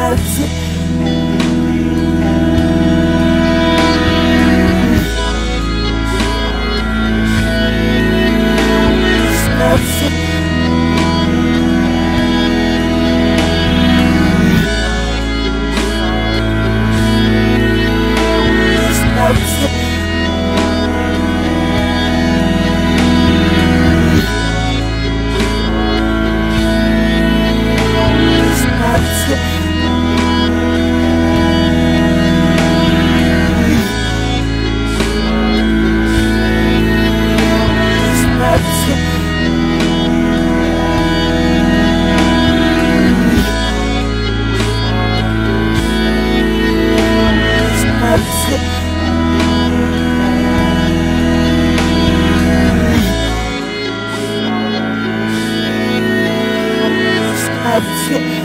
heads. そう。